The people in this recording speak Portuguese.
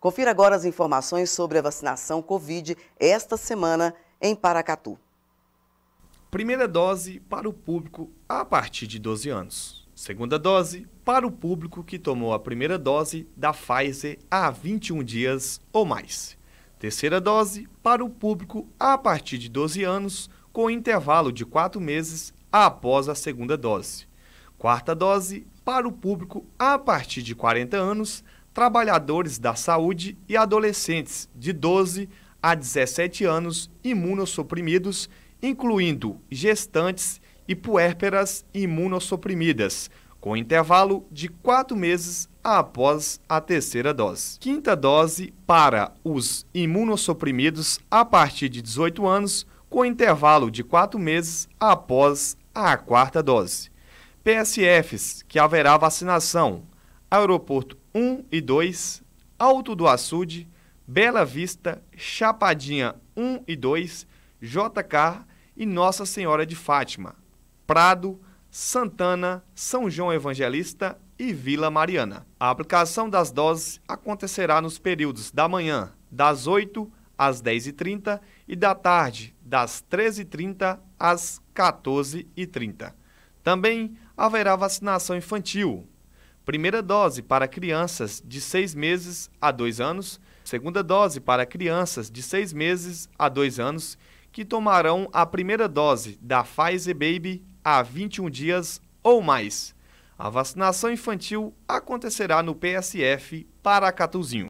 Confira agora as informações sobre a vacinação Covid esta semana em Paracatu. Primeira dose para o público a partir de 12 anos. Segunda dose para o público que tomou a primeira dose da Pfizer há 21 dias ou mais. Terceira dose para o público a partir de 12 anos, com intervalo de 4 meses após a segunda dose. Quarta dose para o público a partir de 40 anos, trabalhadores da saúde e adolescentes de 12 a 17 anos imunossuprimidos, incluindo gestantes e puérperas imunossuprimidas, com intervalo de quatro meses após a terceira dose. Quinta dose para os imunossuprimidos a partir de 18 anos, com intervalo de quatro meses após a quarta dose. PSFs, que haverá vacinação. Aeroporto 1 e 2, Alto do Açude, Bela Vista, Chapadinha 1 e 2, JK e Nossa Senhora de Fátima, Prado, Santana, São João Evangelista e Vila Mariana. A aplicação das doses acontecerá nos períodos da manhã, das 8 às 10h30 e da tarde, das 13h30 às 14h30. Também haverá vacinação infantil. Primeira dose para crianças de 6 meses a 2 anos, segunda dose para crianças de 6 meses a 2 anos que tomarão a primeira dose da Pfizer Baby há 21 dias ou mais. A vacinação infantil acontecerá no PSF Paracatuzinho.